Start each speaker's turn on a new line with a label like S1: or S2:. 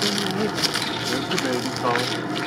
S1: baby. There's the baby calling.